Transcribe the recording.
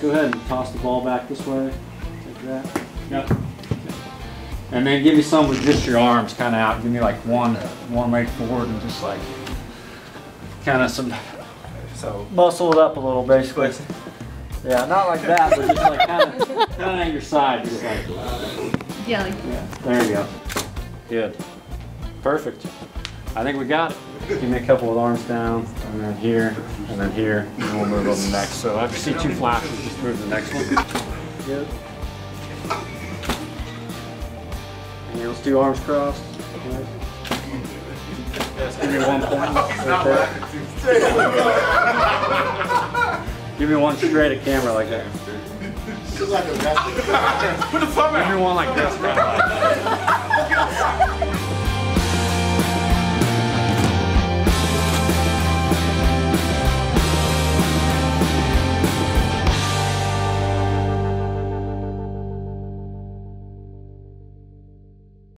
go ahead and toss the ball back this way. Like that. Yep. And then give me some with just your arms kind of out. Give me like one, one leg forward and just like kind of some, So muscle it up a little basically. Yeah, not like that, but just like kind of, kind of at your side. Just like, Yeah, like yeah, there you go. Good. Perfect. I think we got it. Give me a couple of arms down, and then here, and then here, and then we'll move on to the next. So after see two flashes, just move to the next one. Good. And let's do arms crossed. Good. Give me one point right. Give me one straight at camera like that. put the thumb Give me one like this.